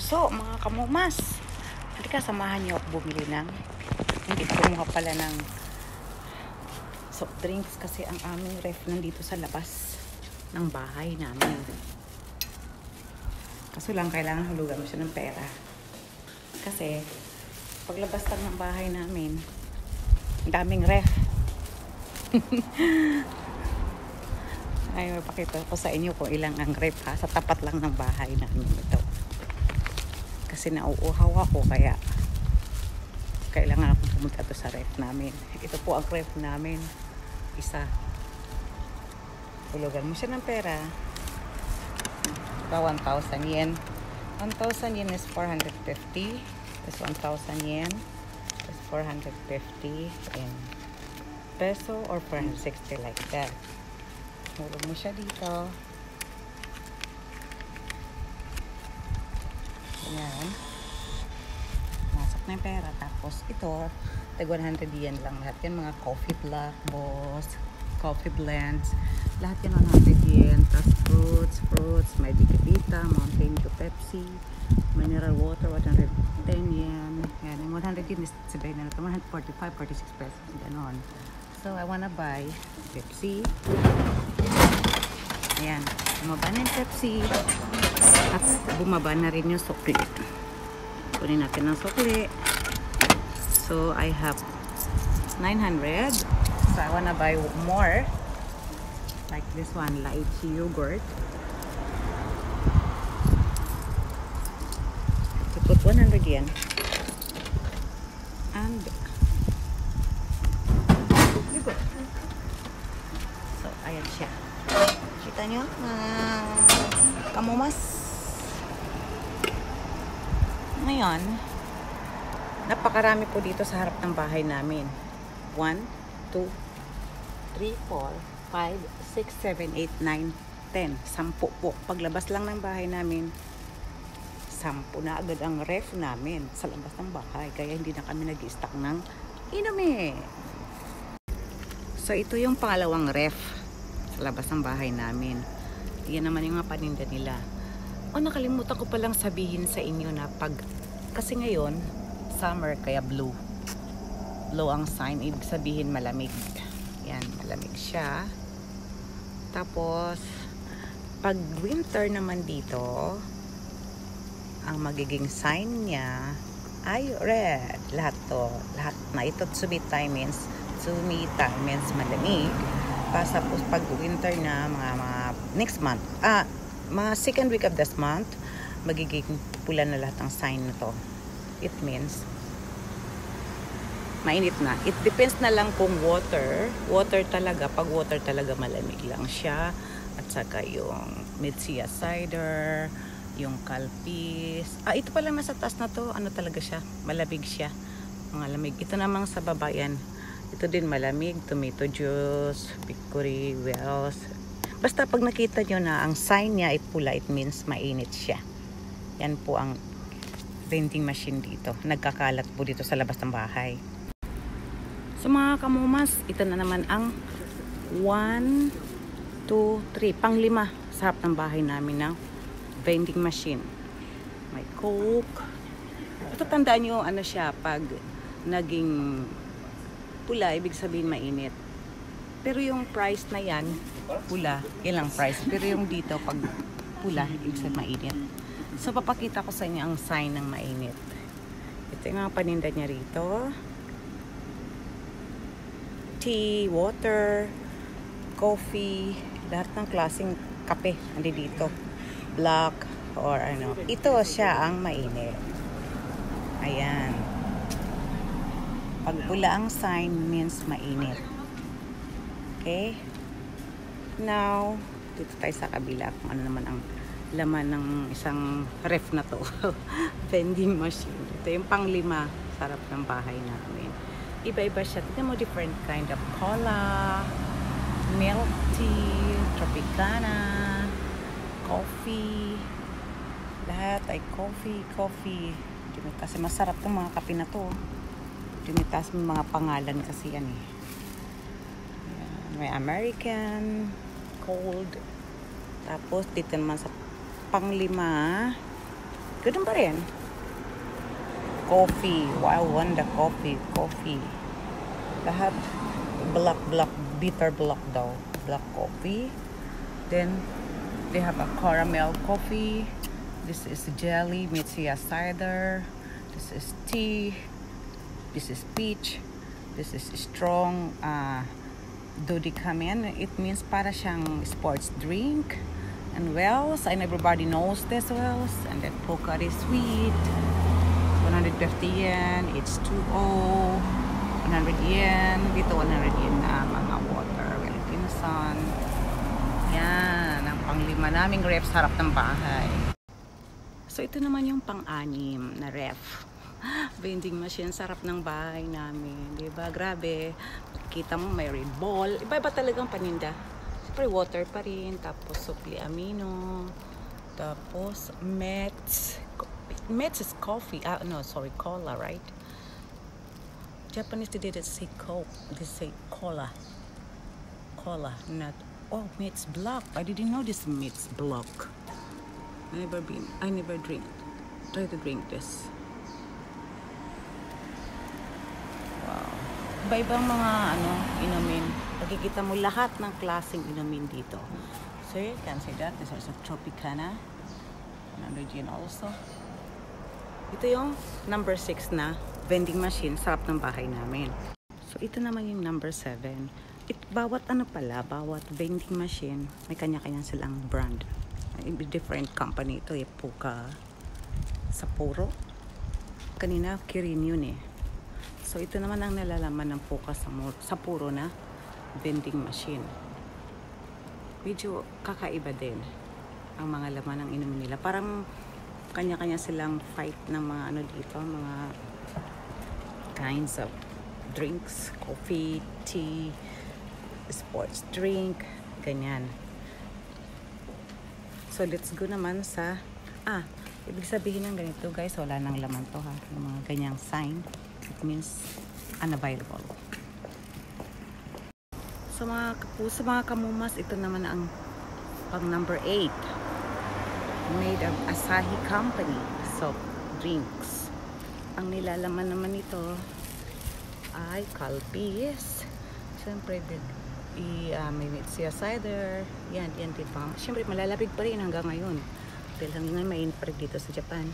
kapuso, mga kamumas. Halika, samahan niyo ako bumili ng hindi kumuha pala ng soft drinks kasi ang aming ref nandito sa labas ng bahay namin. Kaso lang, kailangan hulugan mo siya ng pera. Kasi, paglabas lang ng bahay namin, daming ref. Ay, mapakita ko sa inyo kung ilang ang ref ha. Sa tapat lang ng bahay namin ito. Kasi nauuhaw ako kaya kailangan akong pumunta to sa ref namin. Ito po ang ref namin. Isa. Hulugan mo siya ng pera. Ba 1,000 yen. 1,000 yen is 450. That's 1,000 yen. That's 450 in peso or 460 like that. Hulog mo siya dito. Ayan. Masok na yung pera. Tapos ito, tag 100 yen lang. Lahat yan mga coffee black, boss, coffee blends. Lahat yan 100 yen. Tapos fruits, fruits, may Dikipita, Mountain Dew Pepsi, mineral water, 110 yen. Yan, yung 100 yen is sabay na ito. 145, 46 pesos. Ganon. So, I wanna buy Pepsi. Ayan. Bumaba na Pepsi. At bumaba na rin yung sukli. Kunin natin ang sukli. So, I have 900. So, I wanna buy more. Like this one, lychee yogurt. To put 100 yen. And Ligo. So, ayan siya. Kita nyo? Uh, kamumas. Ngayon, napakarami po dito sa harap ng bahay namin. 1, 2, 3, 4, 5, 6, 7, 8, 9, 10. Sampu po. Paglabas lang ng bahay namin, sampu na agad ang ref namin sa labas ng bahay. Kaya hindi na kami nag-stock ng inumin. So, ito yung pangalawang ref sa labas ng bahay namin. Yan naman yung mga paninda nila. O, nakalimutan ko palang sabihin sa inyo na pag, kasi ngayon, summer, kaya blue. Blue ang sign, ibig sabihin malamig. Yan, malamig siya. Tapos, pag winter naman dito, ang magiging sign niya ay red. Lahat to. Lahat na ito tsumita means tsumita means malamig. Tapos pag winter na mga, mga next month, ah, mga second week of this month, magiging pula na lahat ng sign na to. It means mainit na. It depends na lang kung water. Water talaga. Pag water talaga malamig lang siya. At saka yung Mitsuya cider, yung kalpis. Ah, ito pa lang nasa taas na to. Ano talaga siya? Malamig siya. Mga lamig. Ito namang sa baba yan. Ito din malamig. Tomato juice, piccory, wells. Basta pag nakita nyo na ang sign niya ay pula, it means mainit siya. Yan po ang vending machine dito. Nagkakalat po dito sa labas ng bahay. So mga kamumas, ito na naman ang 1, 2, 3, panglima sa harap ng bahay namin na vending machine. May coke. Ito tandaan nyo, ano siya, pag naging pula, ibig sabihin mainit. Pero yung price na yan, pula, yan lang price. Pero yung dito, pag pula, ibig sabihin mainit. So, papakita ko sa inyo ang sign ng mainit. Ito yung mga paninda niya rito. Tea, water, coffee, lahat ng klaseng kape andi dito. Black or ano. Ito siya ang mainit. Ayan. Pag pula ang sign means mainit. Okay? Now, dito tayo sa kabila kung ano naman ang laman ng isang ref na to. Vending machine. Ito yung panglima sa harap ng bahay namin. Iba-iba siya. Tignan mo different kind of cola, milk tea, tropicana, coffee. Lahat ay coffee, coffee. Kasi masarap itong mga kape na to. Dinitas mo mga pangalan kasi yan eh. May American, cold. Tapos dito naman sa panglima, Ganun pa rin. Coffee. Wow, Wonder Coffee. Coffee. Lahat black, black, bitter black daw. Black coffee. Then, they have a caramel coffee. This is jelly, Mitsuya cider. This is tea. This is peach. This is strong uh, Dodekamen. It means para siyang sports drink. And Wells, and everybody knows this Wells. And then Pocari Sweet. 150 yen. It's 2 100 yen. Dito 100 yen na mga water. Philippine Sun. Yan. Ang panglima naming ref sa harap ng bahay. So ito naman yung pang-anim na ref. Vending machine sa harap ng bahay namin. Diba? Grabe. Kita mo may Red Bull. Iba-iba talagang paninda. Siyempre water pa rin. Tapos supli amino. Tapos Mets. Mets is coffee. Ah, no, sorry, cola, right? Japanese they didn't say coke. They say cola. Cola, not. Oh, Mets block. I didn't know this Mets block. I never been. I never drink. Try to drink this. Wow. Iba-ibang mga ano, inumin. Pagkikita mo lahat ng klaseng inumin dito. So you can see that. This is a Tropicana. 100 yen also. Ito yung number 6 na vending machine sa harap ng bahay namin. So ito naman yung number 7. It, bawat ano pala, bawat vending machine, may kanya-kanya silang brand. Different company ito eh, Puka, Sapporo. Kanina, Kirin yun eh. So ito naman ang nalalaman ng Puka Sapporo na vending machine. Medyo kakaiba din ang mga laman ng inumin nila. Parang kanya-kanya silang fight ng mga ano dito, mga kinds of drinks, coffee, tea, sports drink, ganyan. So let's go naman sa ah, ibig sabihin ng ganito guys, wala nang laman to ha, ng mga ganyang sign. It means unavailable. Sa mga kapu, sa mga kamumas, ito naman ang pang number 8 made of Asahi Company soft drinks. Ang nilalaman naman nito ay kalpis. Siyempre, i, uh, may Mitsuya cider. Yan, yan din pa. Siyempre, malalapig pa rin hanggang ngayon. Dahil hanggang ngayon, mainit pa dito sa Japan.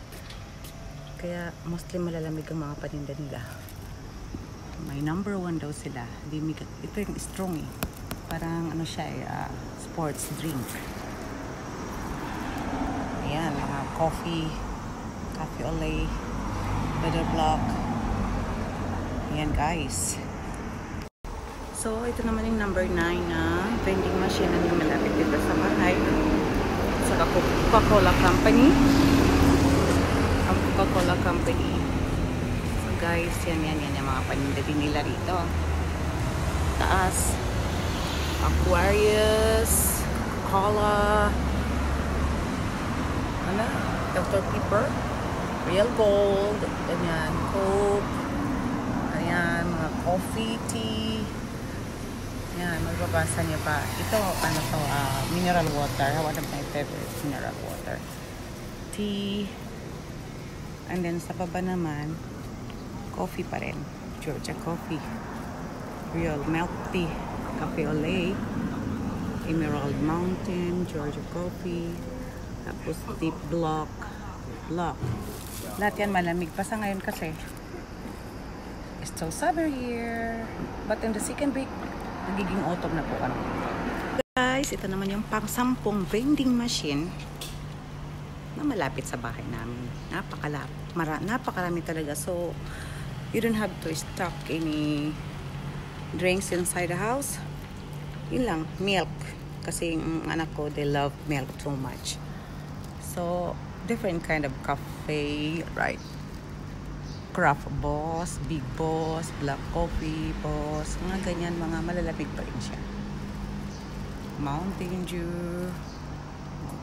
Kaya, mostly malalamig ang mga paninda nila. May number one daw sila. Ito yung strong eh. Parang ano siya eh, uh, sports drink. Ayan, mga coffee, coffee olay, butter block. Ayan guys. So, ito naman yung number 9 na vending machine na malapit dito sa bahay. Sa Coca-Cola Company. Ang Coca-Cola Company. Guys, yan yan yan yung mga paninda din nila rito. Taas. Aquarius. Coca-Cola ano, Dr. Pepper, Real Gold, ganyan, Coke, ayan, mga coffee, tea, yan, magbabasa niyo pa. Ito, ano to, uh, mineral water, one of my favorite mineral water. Tea, and then sa baba naman, coffee pa rin, Georgia coffee, real milk tea, cafe olay, Emerald Mountain, Georgia coffee, tapos deep block. Block. Lahat yan malamig pa sa ngayon kasi. It's still summer here. But in the second week, nagiging autumn na po kami. Guys, ito naman yung pang-sampung vending machine na malapit sa bahay namin. Napakalap. Mara, napakarami talaga. So, you don't have to stock any drinks inside the house. Yun lang, milk. Kasi yung anak ko, they love milk too much. So, different kind of cafe, right? Craft Boss, Big Boss, Black Coffee Boss, mga ganyan, mga malalapig pa rin siya. Mountain Dew,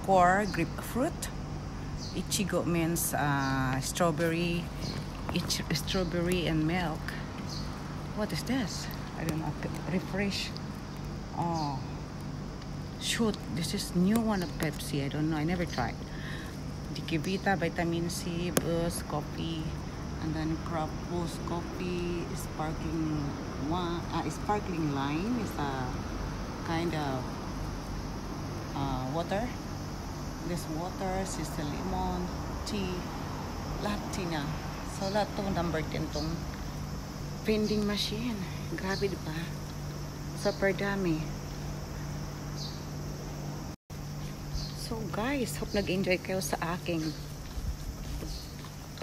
Core, Grapefruit, Ichigo means uh, strawberry, ich strawberry and milk. What is this? I don't know. Refresh. Oh. Shoot, this is new one of Pepsi. I don't know. I never tried. Dikivita, vitamin C, Boost, coffee, and then crop Boost coffee, sparkling one, uh, sparkling lime is a kind of uh, water. This water, sister lemon, tea, lahat lahat to number 10 tong vending machine. Grabe di ba? Super dami. So guys, hope nag-enjoy kayo sa aking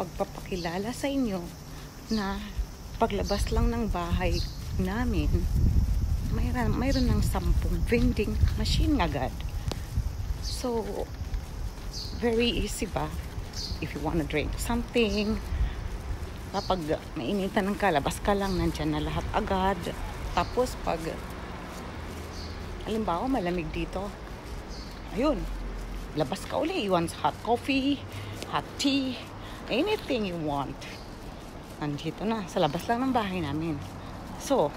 pagpapakilala sa inyo na paglabas lang ng bahay namin, mayroon, mayroon ng sampung vending machine agad. So, very easy ba? If you wanna drink something, kapag mainitan ng kalabas ka lang, nandyan na lahat agad. Tapos pag, halimbawa malamig dito, ayun, labas ka uli. You want hot coffee, hot tea, anything you want. Nandito na, sa labas lang ng bahay namin. So,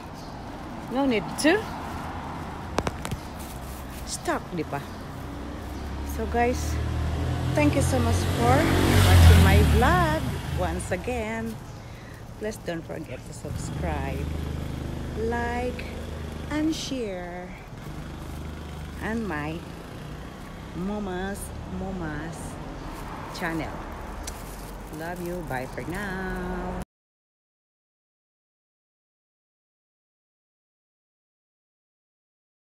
no need to stop, di ba? So guys, thank you so much for watching my vlog once again. Please don't forget to subscribe, like, and share. And my Momas Momas channel. Love you. Bye for now.